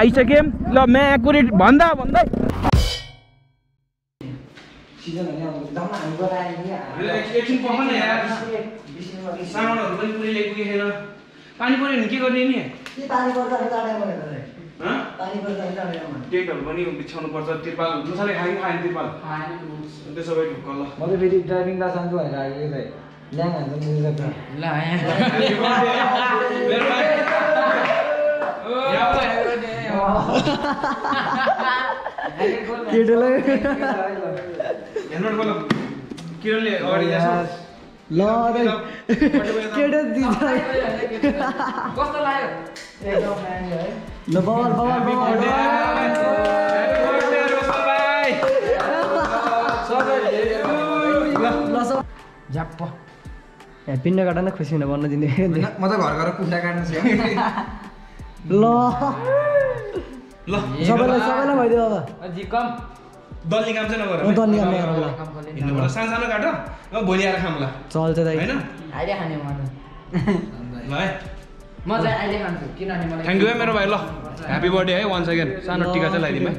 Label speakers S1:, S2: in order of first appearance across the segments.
S1: आइसक्यौँ ल म्या एकुरेट भन्दा भन्दै सामानहरू पनि पुरै पानी पऱ्यो भने के गर्ने नि टेन्टहरू पनि बिछाउनु पर्छ तिरपाल मुसाले खायो कि खाएन तिरपाल त्यसो भए ढुक्क ल
S2: म त फेरि ड्राइभिङ क्लास जान्छु भनेर आएको कि ल्याङ हान्छ मिल्छ केटोलाई
S1: किरणले अगाडि
S2: ल केटो दिन्छ
S3: कस्तो लाग्यो
S2: ल बवाल बवाल बवाल पिण्ड काट न खुसी हुन भन्न दिने
S4: म त घर गएर कुखुरा काट्नु छ
S2: ल।
S1: ल।
S2: सबैलाई सबैलाई भइदियो अब।
S3: कम
S1: दल्ने काम चाहिँ नगर
S2: म त निकाल्ने अब ल
S1: हिँड्नुपर्छ सानो सानो काट अब भोलि आएर खाउँला
S2: चल्छ दाइ।
S1: होइन?
S3: अहिले खाने म त।
S1: ल है।
S3: म चाहिँ अहिले खान्छु किनभने मलाई
S1: थ्याङ्क यू है मेरो भाइ। ल। ह्याप्पी बर्थडे है वान सेकेन्ड सानो टिका चाहिँ लगाइदिउँ है।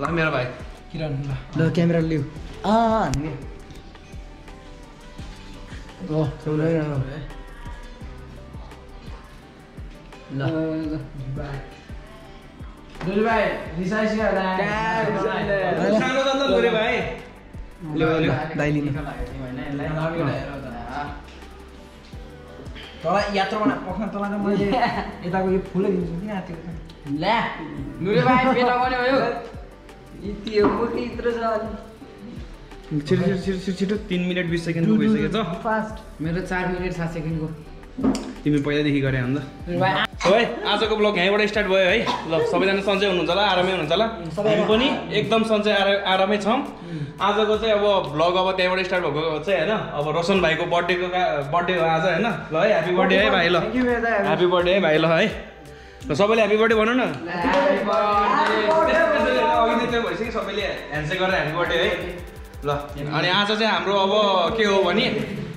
S1: ल मेरो भाइ। किरण ल।
S2: ल क्यामेरा लिउ। आ नि
S3: ल
S1: सानो भाइ
S4: मैले यताको यो फुलै दिन्छु किन आएको
S3: ल्या नुरे भाइ बेला बन्यो भयो
S2: त्यो मुख यत्रो छ
S1: छिटो छिटो छिटो छिटो छिटो तिन मिनट बिस सेकेन्ड भइसक्यो त
S2: फास्ट
S3: मेरो चार मिनट सात सेकेन्डको
S1: तिमी पहिल्यैदेखि गरे अन्त हो है आजको ब्लग यहीँबाट स्टार्ट भयो है। ल सबैजना सन्चै हुनुहुन्छ होला आरामै हुनुहुन्छ होला। हामी पनि एकदम सन्चै आरा आरामै छौँ। आजको चाहिँ अब ब्लग अब त्यहीँबाट स्टार्ट भएको चाहिँ होइन अब रोशन भाइको बर्थडेको बर्थडे हो आज होइन। ल है ह्याप्पी बर्थडे है भाइ ल। ह्याप्पी बर्थडे है भाइ ल है। ल सबैले ह्याप्पी बर्थडे भनौँ न। अघि भइसक्यो सबैले ह्यान्डसेक गरेर ह्याप्पी बर्थडे है। ल अनि आज चाहिँ हाम्रो अब के हो भने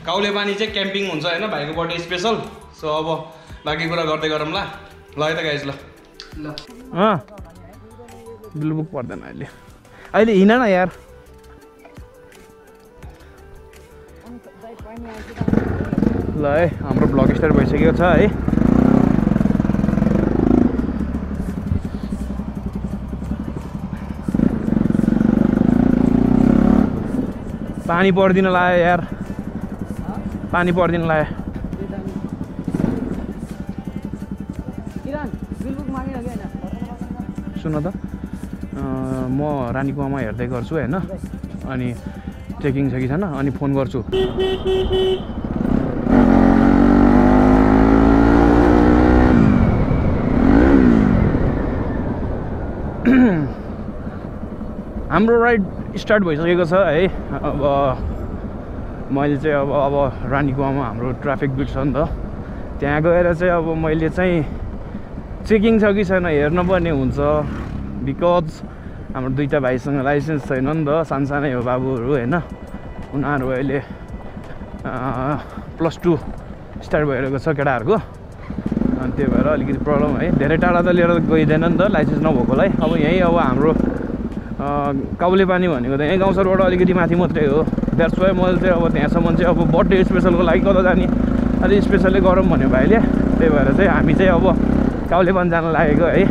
S1: काउले पानी चाहिँ क्याम्पिङ हुन्छ होइन भाइको बर्थडे स्पेसल सो अब बाँकी कुरा गर्दै गरौँ ल। ल है त गाइज ल।
S3: ल
S1: ब्लुबुक पर्दैन अहिले। अहिले हिँड न यार। ल है हाम्रो ब्लग स्टार्ट भइसकेको छ है। पानी परिदिन लाग्यो यार। पानी परिदिन लाग्यो सुन त। म रानीकुवामा हेर्दै गर्छु होइन? अनि चेकिङ छ कि छैन अनि फोन गर्छु। हाम्रो राइड स्टार्ट भइसकेको छ है? अब मैले चाहिँ अब अब रानीकुवामा हाम्रो ट्राफिक बिट छ नि त। त्यहाँ गएर चाहिँ अब मैले चाहिँ चेकिङ छ कि छैन हेर्नुपर्ने हुन्छ। बिकज हाम्रो दुईवटा भाइसँग लाइसेन्स छैन नि त सानसानै हो बाबुहरू होइन? उनीहरू अहिले प्लस टू स्टार्ट भइरहेको छ केटाहरूको। अनि त्यही भएर अलिकति प्रब्लम है। धेरै टाढा त लिएर गइँदैन नि त लाइसेन्स नभएकोलाई अब यहीँ अब हाम्रो काउले पानी भनेको त यहीँ गाउँसरबाट अलिकति माथि मात्रै हो। द्याट्स वाइ मैले चाहिँ अब त्यहाँसम्म चाहिँ अब बर्थडे स्पेसलको लागि कता जाने? अलिक स्पेसलै गरौँ भन्यो भाइले। त्यही भएर चाहिँ हामी चाहिँ अब काउले पानी जान लागेको है।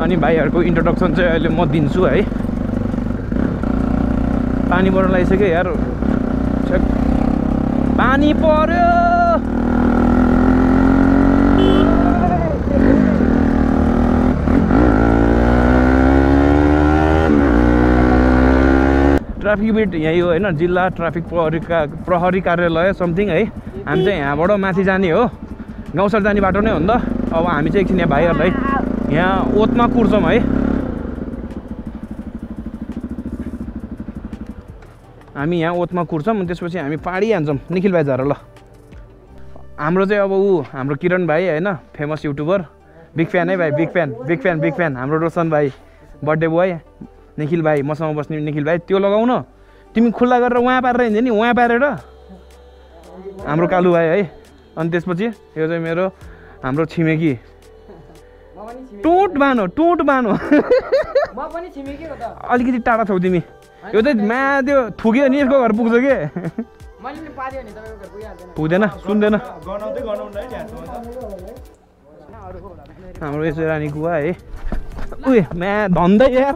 S1: अनि भाइहरूको इन्ट्रोडक्सन चाहिँ अहिले म दिन्छु है। पानी पर्न लागिसक्यो यार। पानी पर्यो। ट्राफिक बिट यही हो होइन जिल्ला ट्राफिक प्रहरी का प्रहरी कार्यालय समथिङ है। हामी चाहिँ यहाँबाट माथि जाने हो। गाउँसर जाने बाटो नै हो नि त। अब हामी चाहिँ एकछिन यहाँ भाइहरूलाई यहाँ ओतमा कुर्छौँ है। हामी यहाँ ओतमा कुर्छौँ अनि त्यसपछि हामी पाडी हान्छौँ। निखिल भाइ झर ल हाम्रो चाहिँ अब ऊ हाम्रो किरण भाइ होइन फेमस युट्युबर। बिग फ्यान है भाइ big fan big fan big fan. हाम्रो रोशन भाइ बर्थडे बोय निखिल भाइ मसँग बस्ने निखिल भाइ त्यो लगाऊ न तिमी खुल्ला गरेर उहाँ पारेर हिँड्यो नि उहाँ पारेर। हाम्रो कालु भाइ है। अनि त्यसपछि यो चाहिँ मेरो हाम्रो छिमेकी। टुट बानो टुट बानो।
S3: म पनि छिमेकीको त।
S1: अलिकति टाढा छौ तिमी। यो चाहिँ मा त्यो थुक्यो नि यसको घर पुग्छ कि? पुग्दैन सुन्दैन। हाम्रो यसो रानी कुवा है। उयो म्या धन्दै यार।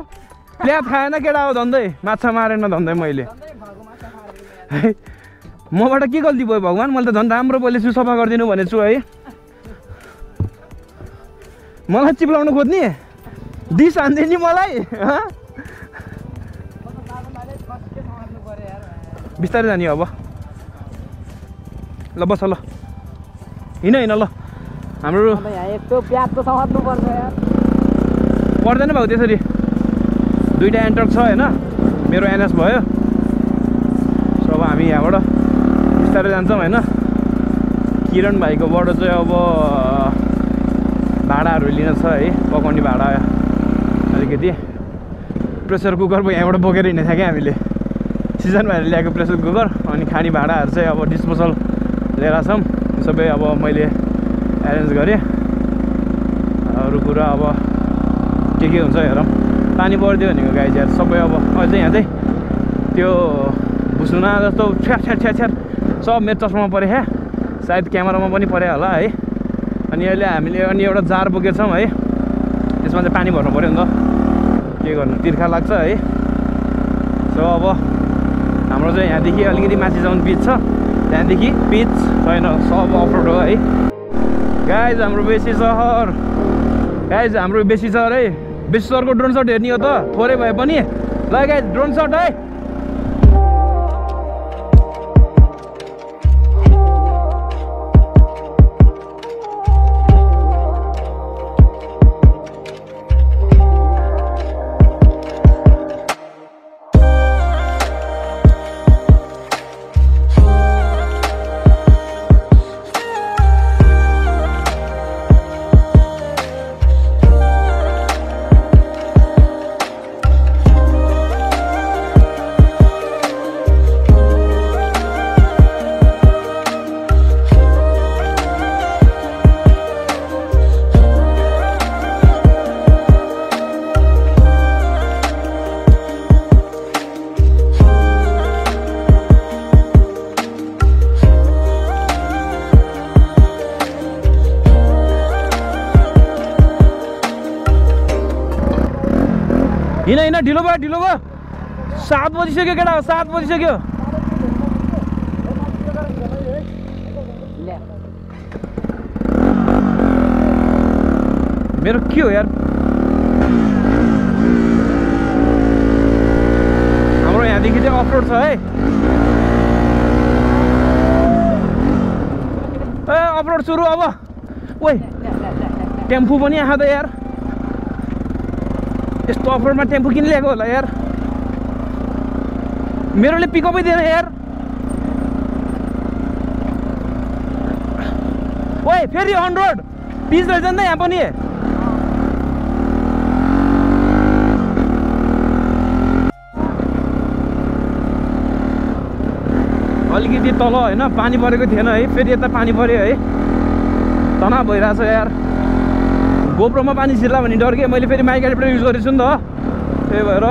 S1: प्ल्याट खाएन केटा हो धन्दै। माछा मारेन धन्दै मैले। है। मबाट के गल्ती भयो भगवान्? मैले त झन् राम्रो पहिले छु सफा गरिदिनु भनेको छु है। मलाई चिप्लाउनु खोज्ने? डिस हान्थ्यो नि मलाई? बिस्तारै जाने अब। ल बस ल। हिँड हिँड ल। हाम्रो पर्दैन भाउ त्यसरी। दुइटा एन्टर छ होइन? मेरो एनएस भयो। सो अब हामी यहाँबाट बिस्तारै जान्छौँ होइन? किरण भाइकोबाट चाहिँ अब भाडाहरू लिन छ है पकाउने भाडा। अलिकति प्रेसर कुकर पो यहाँबाट बोकेर हिँडेको थियो क्या हामीले। सिजन भएर ल्याएको प्रेसर कुकर अनि खाने भाँडाहरू चाहिँ अब डिस्पोजल लिएर छौँ। सबै अब मैले एरेन्ज गरेँ। अरू कुरा अब के के हुन्छ हेरौँ। पानी परिदियो भनेको गाई चाहिँ सबै अब अझै यहाँ चाहिँ त्यो भुसुना जस्तो छ्याट छ्याट छ्याट छ्याट सब मेरो चस्मामा पऱ्यो क्या सायद क्यामेरामा पनि पऱ्यो होला है। अनि अहिले हामीले अनि एउटा जार बोकेको छौँ है। त्यसमा चाहिँ पानी भर्नु पऱ्यो नि त। के गर्नु तिर्खा लाग्छ है। सो अब हाम्रो चाहिँ यहाँदेखि अलिकति माथिसम्म पिच छ। त्यहाँदेखि पिच छैन सब अफरोड हो है। गाइज हाम्रो बेसी सहर। गाइज हाम्रो बेसी सहर है। बेसी सहरको ड्रोन सट हेर्ने हो त। थोरै भए पनि। ल गाइज ड्रोन सट है। हिँड हिँड ढिलो भयो ढिलो भयो। सात बजिसक्यो केटा सात बजिसक्यो। मेरो के हो यार? हाम्रो यहाँदेखि चाहिँ अफरोड छ है। ए अफरोड सुरु अब। ओइ टेम्पू पनि आएको यार। यस्तो अफरमा टेम्पू किन ल्याएको होला यार मेरोले पिकअपै दिएन यार ओए फेरि अन रोड पिच रहेछ नि त यहाँ पनि अलिकति तल होइन पानी परेको थिएन है फेरि यता पानी पऱ्यो है तनाव भइरहेछ यार गोप्रोमा पानी छिर्ला भन्ने डर के? मैले फेरि माइक एडिप्टर युज गरेको नि त त्यही भएर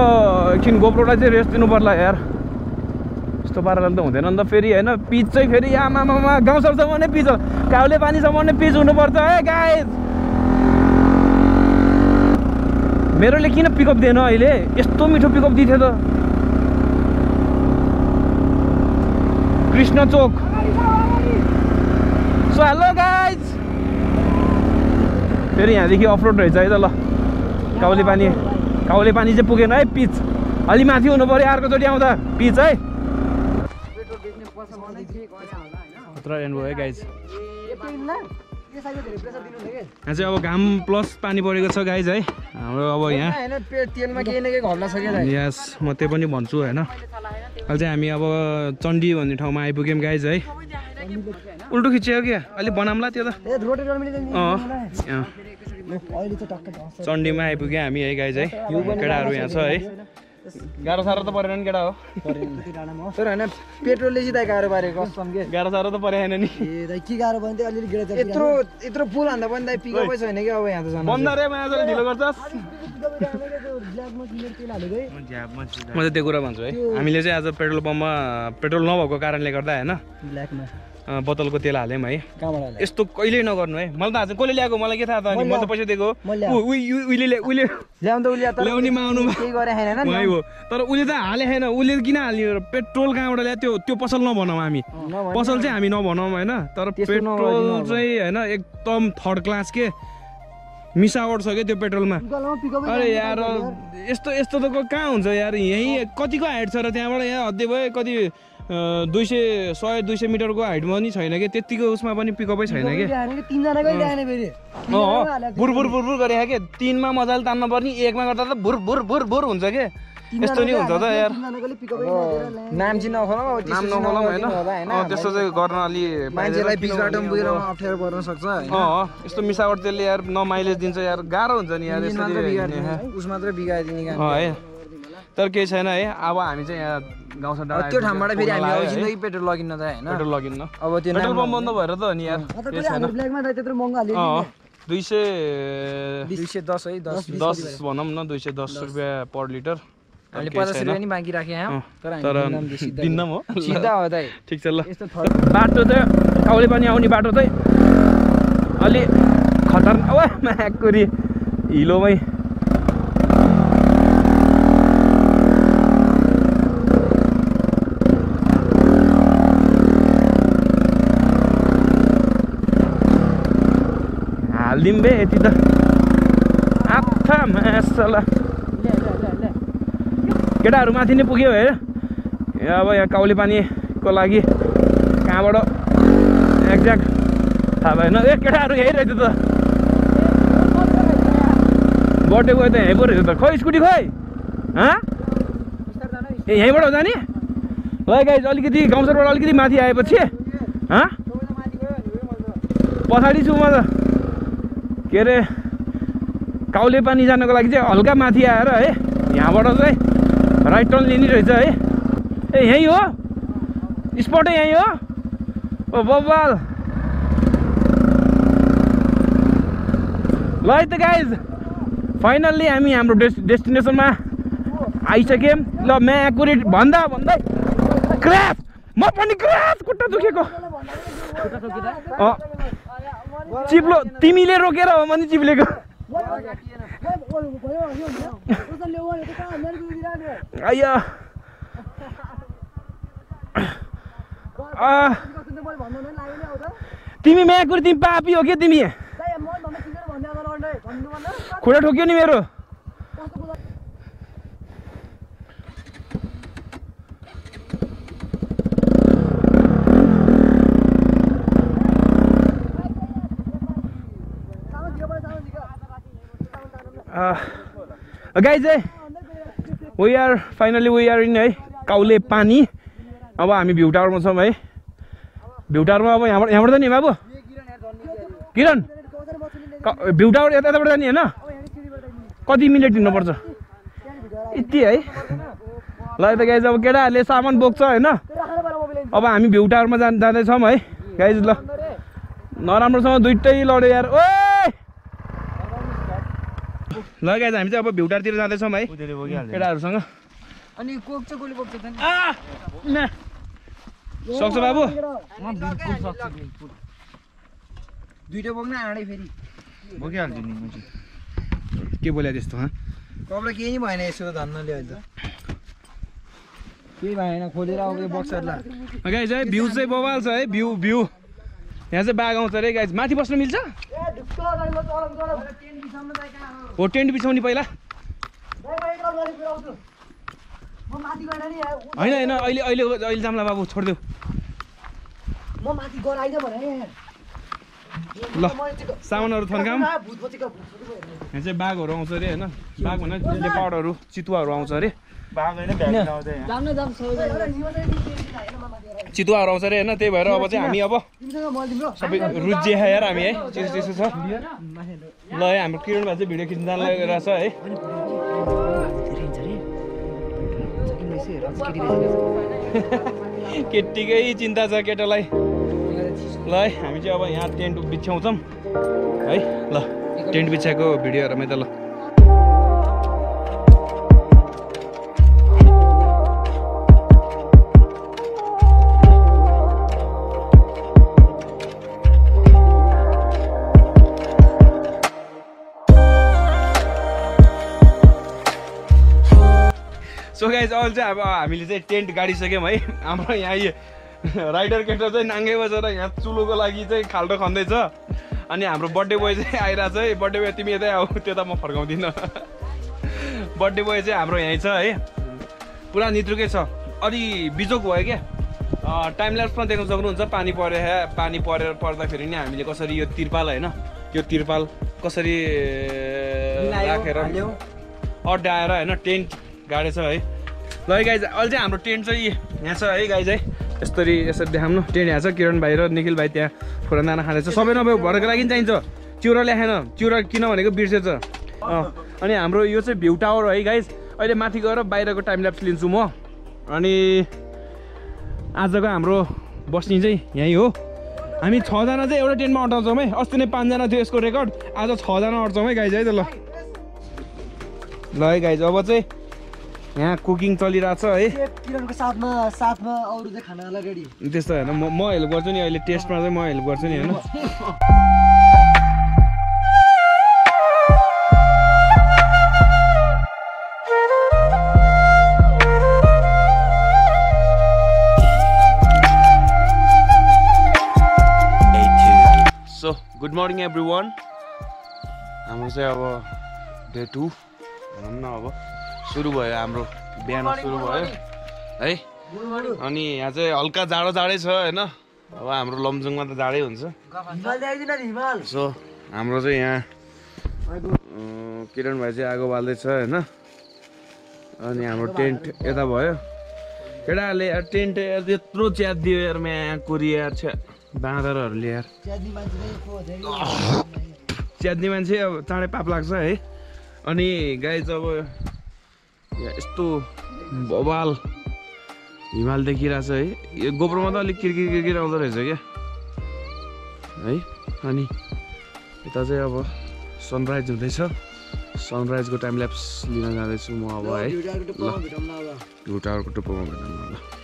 S1: एकछिन गोप्रोलाई चाहिँ रेस्ट दिनु पर्ला यार। यस्तो पाराले त हुँदैन नि त फेरि होइन? पिच चाहिँ फेरि आमामामा गाउँ सबसम्म नै पिच काउले पानीसम्म नै पिच हुनुपर्छ है गाई मेरोले किन पिकअप दिएन अहिले? यस्तो मिठो पिकअप दिथ्यो त। कृष्ण चोक। सो हेलो फेरि यहाँदेखि अफरोड रहेछ है त ल। काउली पानी काउली पानी चाहिँ पुगेन है पिच। अलि माथि हुनु पऱ्यो अर्कोचोटि आउँदा पिच है। यहाँ चाहिँ अब घाम प्लस पानी परेको छ गाइज है। हाम्रो अब यहाँ। यस म त्यही पनि भन्छु होइन। अहिले चाहिँ हामी अब चण्डी भन्ने ठाउँमा आइपुग्यौँ गाइज है। उल्टो खिच्यो क्या? अलिक बनाउँला त्यो त।
S2: चाहिँ
S1: चण्डीमा आइपुग्यो हामी है गाइज है। केटाहरू यहाँ छ है। गाह्रो साह्रो त परेन नि केटा हो।
S2: तर होइन पेट्रोलले सिधा गाह्रो पारेको।
S1: गाह्रो साह्रो त परेन नि।
S4: के गाह्रो भयो चाहिँ अलिअलि
S2: यत्रो यत्रो पुल हान्दा पनि दाइ पिकअपै छैन कि अब यहाँ त झन्।
S1: बन्द रे माया ढिलो गर्छस्। म चाहिँ त्यो कुरा भन्छु है। हामीले चाहिँ आज पेट्रोल पम्पमा पेट्रोल नभएको कारणले गर्दा होइन? बोतलको तेल हाल्यौँ है? यस्तो कहिल्यै नगर्नु है? मलाई त आज कसले ल्याएको? मलाई के थाहा त अनि
S2: मैले
S1: त पैसा दिएको ल्याउनेमा हो। तर उसले त हाले छैन उसले किन हाल्यो र पेट्रोल कहाँबाट ल्यायो? त्यो त्यो पसल नभनौँ हामी। पसल चाहिँ हामी नभनौँ होइन? तर पेट्रोल। चाहिँ होइन एकदम थर्ड क्लास के? मिसावट छ क्या त्यो पेट्रोलमा? अरे यार यस्तो यस्तो त को- कहाँ हुन्छ यार? यहीँ कतिको हाइट छ र त्यहाँबाट यहाँ हद्दै भयो कति दुई सय सय दुई सय मिटरको हाइटमा पनि छैन कि त्यतिको उसमा पनि पिकअपै छैन कि बुर बुर बुर बुर गरे क्या तिनमा मजाले तान्न पर्ने एकमा गर्दा त भुर भुर भुर भुर हुन्छ के यस्तो नि हुन्छ त यार।
S2: नाम चाहिँ नखोलौँ अब
S1: नाम
S2: त्यस्तो चाहिँ
S1: नखोलौँ होइन त्यस्तो चाहिँ गर्न अलि
S2: मान्छेलाई बिच बाटोमा
S1: किनभने
S2: पुगेर अप्ठ्यारो पर्न सक्छ होइन
S1: अँ यस्तो मिसावट तेलले यार न माइलेज दिन्छ यार गाह्रो हुन्छ नि यार
S2: उस मात्र बिगारिदिने
S1: है। तर केही छैन है अब हामी चाहिँ यहाँ गाउँ
S2: त्यो ठाउँबाट फेरि हामी अब जिन्दगी पेट्रोल लगिन्न त होइन।
S1: पेट्रोल लगिन्न।
S2: अब त्यो
S1: पेट्रोल
S2: नाम
S1: पम्प बन्द भएर त अनि यार
S4: त्यत्रो महँगो
S1: दुई सय
S2: दुई सय दस है दस
S1: दस भनौँ न दुई सय दस। रुपियाँ पर लिटर।
S2: हामीले पचास। रुपियाँ नि बाँकी राखेँ यहाँ तर दिन्नौँ
S1: हो
S2: सिधा हो दाइ
S1: ठिक छ ल।
S2: यस्तो
S1: बाटो चाहिँ काउले पानी आउने बाटो चाहिँ अलि खतरनाक वा म्याकुरी। हिलोमै। हालिदिउँ बे यति त। आथा मासला। केटाहरू माथि नै पुग्यो है। अब यहाँ काउली पानीको लागि कहाँबाट? एक्ज्याक्ट थाहा भएन। ए केटाहरू यहीँ रहेछ त। बर्थडे गयो त यहीँ पो रहेछ त। खोइ स्कुटी खोइ। हँ? ए यहीँबाट जाने ल गाइज अलिकति गाउँसरबाट अलिकति माथि आएपछि। हँ? पछाडि छु म त। के अरे काउले पानी जानको लागि चाहिँ हल्का माथि आएर है यहाँबाट चाहिँ राइट टर्न लिने रहेछ है। ए यहीँ हो। स्पटै यहीँ हो। ओ बब्बाल। ल है त गाइज फाइनल्ली हामी हाम्रो डेस् डेस्टिनेसनमा आइसक्यौँ। ल म्या एकुरेट भन्दा भन्दै। क्रास म पनि क्रास खुट्टा दुखेको। चिप्लो तिमीले रोकेर हो भने चिप्लेको। आइया आ, तिमी म्याकुर तिमी पापी हो क्या तिमी खुट्टा ठोक्यो नि मेरो चाहिँ we are finally we are in है काउले पानी अब हामी भ्यू टावरमा छौँ है भ्यू टावरमा अब यहाँबाट यहाँबाट जाने बाबु किरण भ्यू टावर यता यताबाट जाने होइन कति मिनट हिँड्नुपर्छ यति है ल यता गाइज अब केटाहरूले सामान बोक्छ होइन अब हामी भ्यू टावरमा जाँदैछौँ है गाइज ल नराम्रोसँग दुइटै लड्यो यार ओए ल गाइज हामी चाहिँ अब भ्यू टावरतिर जाँदैछौँ है। केटाहरूसँग।
S2: अनि कोक चाहिँ कसले बोक्छ।
S1: सक्छ बाबु?
S2: दुइटा बोक्न आँडै फेरि।
S4: बोकिहाल्छु नि म चाहिँ।
S1: के बोल्या त्यस्तो हँ?
S2: कपडा केही भएन यसो त धन्नले अहिले त। केही भएन खोलेर आएको बक्सहरूलाई
S1: गाइज है भ्यू चाहिँ बवाल छ है भ्यू भ्यू। यहाँ चाहिँ बाघ आउँछ अरे गाइज माथि बस्न मिल्छ? हो टेन्ट बिछाउने पहिला? होइन होइन अहिले अहिले अहिले जाम्ला बाबु छोडिदेऊ। ल सामानहरू थन्काउँ। यहाँ चाहिँ बाघहरू आउँछ अरे होइन? बाघ भन्दा लेपाडहरू चितुवाहरू आउँछ अरे। चितुवाहरू आउँछ अरे होइन? त्यही भएर अब चाहिँ हामी अब सबै रुचि यार हामी है? त्यस्तो त्यस्तो छ। ल है हाम्रो किरण भाइ चाहिँ भिडियो खिच्न जान लागेको छ है? केटीकै चिन्ता छ केटालाई। ल है हामी चाहिँ अब यहाँ टेन्ट बिछ्याउँछौँ है? ल टेन्ट बिछ्याएको भिडियोहरूमै त ल। सो गाइज अहिले चाहिँ अब हामीले चाहिँ टेन्ट गाडिसक्यौँ है। हाम्रो यहाँ यो राइडर केटर चाहिँ नाङ्गे बसेर यहाँ चुलोको लागि चाहिँ खाल्टो खन्दैछ। अनि हाम्रो बर्थडे बोय चाहिँ आइरहेछ है। बर्थडे बोय तिमी यतै आऊ त्यो त म फर्काउँदिनँ। बर्थडे बोय चाहिँ हाम्रो यहीँ छ है। पुरा नित्रुकै छ। अलि बिजोक भयो क्या। टाइम ल्याप्समा देख्न सक्नुहुन्छ। पानी परे पानी परेर पर्दाखेरि नि हामीले कसरी यो तिरपाल होइन यो तिरपाल कसरी राखेर अड्डाएर होइन टेन्ट गाडेछ है। ल है गाइज अहिले चाहिँ हाम्रो टेन्ट चाहिँ यहाँ छ है गाइज है। यसरी यसरी देखाउनु। टेन्ट यहाँ छ किरण भाइ र निखिल भाइ त्यहाँ फोरन दाना खाँदैछ। सबै नभए भरेको लागि चाहिन्छ। चिउरा ल्याएन। चिउरा किन भनेको बिर्सेछ अनि हाम्रो यो चाहिँ भ्यू टावर है गाइज अहिले माथि गएर बाहिरको टाइम ल्याप्स लिन्छु म। अनि आजको हाम्रो बस्ने चाहिँ यहीँ हो। हामी छजना चाहिँ एउटा टेन्टमा अटाउँछौँ है। अस्ति नै पाँचजना थियो यसको रेकर्ड। आज छजना अट्छौँ है गाइज है त ल। ल है गाइज अब चाहिँ यहाँ कुकिङ चलिरहेछ है?
S2: किरणको साथमा साथमा अरू चाहिँ खानालाई रेडी?
S1: त्यस्तो होइन म म हेल्प गर्छु नि अहिले टेस्टमा चाहिँ म हेल्प गर्छु नि होइन? So good morning everyone हाम्रो चाहिँ अब डे टू भनौँ न अब। सुरु भयो हाम्रो बिहान सुरु भयो। है? अनि यहाँ चाहिँ हल्का जाडो जाडै छ होइन? अब हाम्रो लमजुङमा त जाडै हुन्छ। सो हाम्रो चाहिँ यहाँ किरण भाइ चाहिँ आगो बाल्दैछ होइन? अनि हाम्रो टेन्ट यता भयो। केटाहरूले यार टेन्ट यार यत्रो च्यात दियो यार यहाँ कोरिया छ्या। बाँदरहरू ल्याएर।
S2: च्याद्ने मान्छे चाहिँ को हो धेरै
S1: च्यात्ने मान्छे अब चाँडै पाप लाग्छ है? अनि गाई चाहिँ अब यहाँ यस्तो बबाल हिमाल देखिरहेछ है। यो गोप्रोमा त अलिक किरकिर किरकिर आउँदो रहेछ क्या। है अनि यता चाहिँ अब सनराइज हुँदैछ। सनराइजको टाइम ल्याप्स लिन जाँदैछु म अब है।
S2: अब।
S1: भुटाहरूको टुप्पोमा भेटौँ ल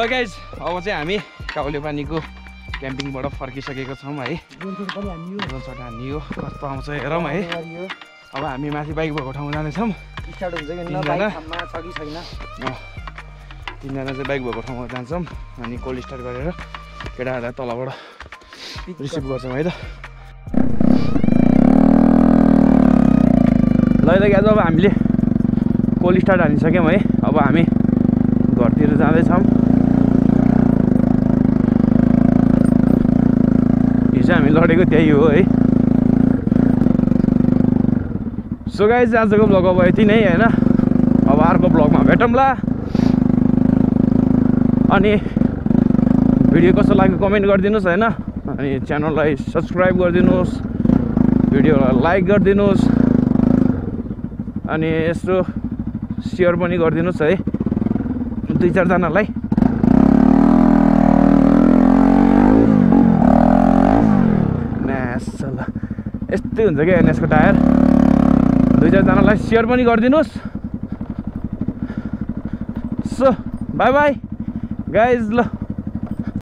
S1: ल गाइज अब चाहिँ हामी काउले पानीको क्याम्पिङबाट फर्किसकेको छौँ है।
S2: पनि हामी यो
S1: कस्तो आउँछ हेरौँ है। अब हामी माथि बाइक भएको ठाउँमा जाँदैछौँ। तिनजना? चाहिँ बाइक भएको ठाउँमा जान्छौँ अनि कोल्ड स्टार्ट गरेर केटाहरूलाई तलबाट रिसिभ गर्छौँ है त। ल त अब हामीले कोल्ड स्टार्ट हानिसक्यौँ है। अब हामी घरतिर जाँदैछौँ। हामी लडेको त्यही हो है सो गाइज आजको ब्लग अब यति नै होइन अब अर्को ब्लगमा भेटौँला अनि भिडियो कस्तो लाग्यो कमेन्ट गरिदिनुहोस् होइन अनि च्यानललाई सब्सक्राइब गरिदिनुहोस् भिडियोलाई लाइक गरिदिनुहोस् अनि यसो सेयर पनि गरिदिनुहोस् है दुई चारजनालाई यस्तै हुन्छ क्या एनएसको टायर। दुई चारजनालाई सेयर पनि गरिदिनुहोस्। So by by. गाइज ल।